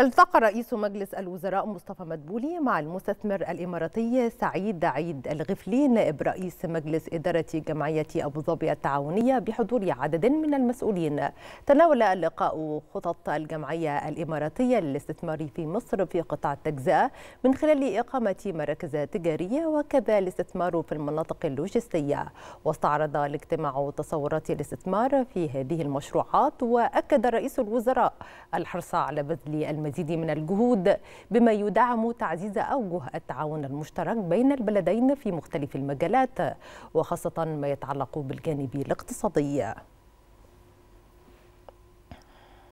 التقى رئيس مجلس الوزراء مصطفى مدبولي مع المستثمر الإماراتي سعيد عيد الغفلي نائب رئيس مجلس إدارة جمعية أبو ظبي التعاونية بحضور عدد من المسؤولين. تناول اللقاء خطط الجمعية الإماراتية للاستثمار في مصر في قطاع التجزئة من خلال إقامة مراكز تجارية وكذا الاستثمار في المناطق اللوجستية. واستعرض الاجتماع تصورات الاستثمار في هذه المشروعات وأكد رئيس الوزراء الحرص على بذل المزيد من الجهود بما يدعم تعزيز أوجه التعاون المشترك بين البلدين في مختلف المجالات وخاصة ما يتعلق بالجانب الاقتصادي.